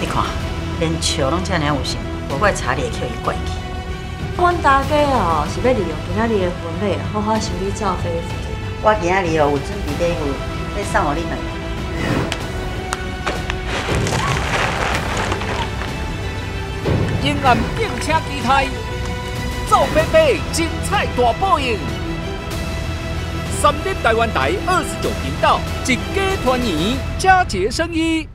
你看，连笑拢这样有型，我怪查理会去伊怪去。阮大家哦，是要利用今仔日的婚礼，好好修理照飞的我今仔日哦有准备礼物，要送互你们。阴暗并且期待，赵飞飞精彩大报应。三立台湾台二十九频道，一家团圆，佳节生意。